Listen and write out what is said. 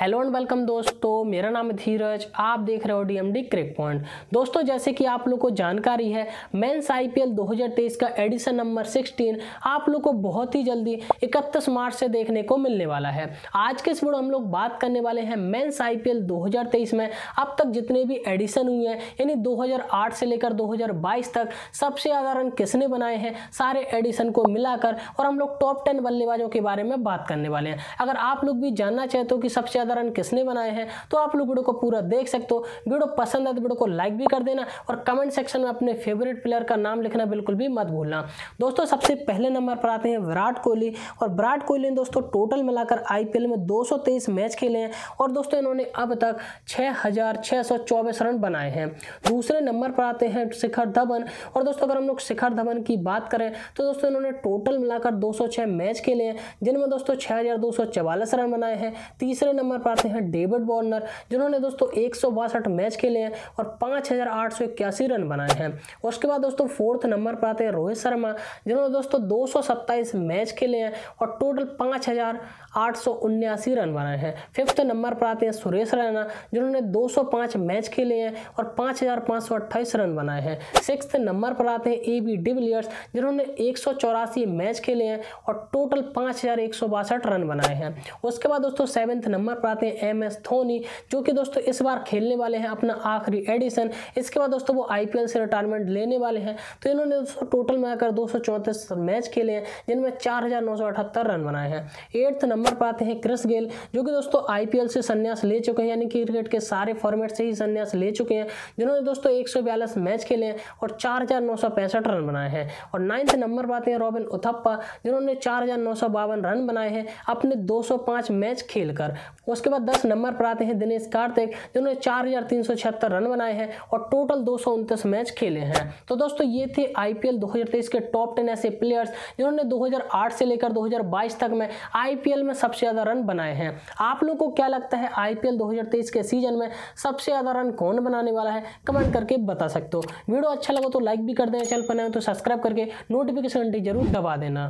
Hello and welcome दोस्तों, मेरा नाम है धीरज, आप देख रहे हो डीएमडी क्रिक पॉइंट दोस्तों, जैसे कि आप लोग को जानकारी है, मेंस आईपीएल 2023 का एडिशन नंबर 16 आप लोग को बहुत ही जल्दी 31 मार्च से देखने को मिलने वाला है। आज के इस वीडियो हम लोग बात करने वाले हैं मेंस आईपीएल 2023 में अब तक जितने भी एडिशन हुए हैं, यानी 2008 से लेकर 2022 तक सबसे ज़्यादा रन किसने बनाए हैं, सारे एडिशन को मिलाकर और हम लोग टॉप टेन बल्लेबाजों के बारे में बात करने वाले हैं। अगर आप लोग भी जानना चाहते हो कि सबसे रन किसने बनाए हैं तो आप लोग वीडियो को पूरा देख सकते हो। वीडियो पसंद है तो वीडियो को लाइक भी कर देना और कमेंट सेक्शन में अपने फेवरेट प्लेयर का नाम लिखना बिल्कुल भी मत भूलना। दोस्तों, सबसे पहले नंबर पर आते हैं विराट कोहली और विराट कोहली ने दोस्तों टोटल मिलाकर आईपीएल में 223 मैच खेले हैं और दोस्तों इन्होंने अब तक छः रन बनाए हैं। दूसरे नंबर पर आते हैं शिखर धवन और दोस्तों अगर हम लोग शिखर धवन की बात करें तो दोस्तों इन्होंने टोटल मिलाकर 206 मैच खेले हैं, जिनमें दोस्तों छः रन बनाए हैं। तीसरे नंबर पर आते हैं डेविड वार्नर जिन्होंने दोस्तों एक मैच खेले हैं और पाँच रन बनाए हैं। उसके बाद दोस्तों फोर्थ नंबर पर आते हैं रोहित शर्मा जिन्होंने दोस्तों दो मैच खेले हैं और टोटल पाँच रन बनाए हैं। फिफ्थ नंबर पर आते हैं सुरेश रैना जिन्होंने 205 मैच खेले हैं और 5,528 रन बनाए हैं। सिक्स नंबर पर आते हैं ए बी डिविलियर्स जिन्होंने एक मैच खेले हैं और टोटल पाँच रन बनाए हैं। उसके बाद दोस्तों सेवेंथ नंबर पर आते हैं एम एस धोनी, जो कि दोस्तों इस बार खेलने वाले हैं अपना आखिरी एडिशन। इसके बाद दोस्तों वो आईपीएल से रिटायरमेंट लेने वाले हैं। तो इन्होंने दोस्तों टोटल मिलाकर दो मैच खेले हैं, जिनमें चार रन बनाए हैं। एट्थ नंबर पर आते हैं क्रिस गेल जो कि दोस्तों आईपीएल से संन्यास ले चुके हैं, यानी कि क्रिकेट के सारे फॉर्मेट से ही संन्यास ले चुके हैं। जिन्होंने दोस्तों एक सौ बयालीस मैच खेले हैं और चार हज़ार नौ सौ पैंसठ रन बनाए हैं। और नाइन्थ नंबर पर आते हैं रॉबिन उथप्पा जिन्होंने चार हज़ार नौ सौ बावन रन बनाए हैं, अपने 205 मैच खेलकर। उसके बाद दस नंबर पर आते हैं दिनेश कार्तिक, जिन्होंने चार हज़ार तीन सौ छिहत्तर रन बनाए हैं और टोटल दो सौ उनतीस मैच खेले हैं। तो दोस्तों, ये थे आईपीएल 2023 के टॉप टेन ऐसे प्लेयर्स जिन्होंने 2008 से लेकर 2022 तक में आईपीएल में सबसे ज़्यादा रन बनाए हैं। आप लोग को क्या लगता है आईपीएल 2023 के सीज़न में सबसे ज़्यादा रन कौन बनाने वाला है? कमेंट करके बता सकते हो। वीडियो अच्छा लगा तो लाइक भी कर देना चैनल पर नए तो सब्सक्राइब करके नोटिफिकेशन घंटी ज़रूर दबा देना।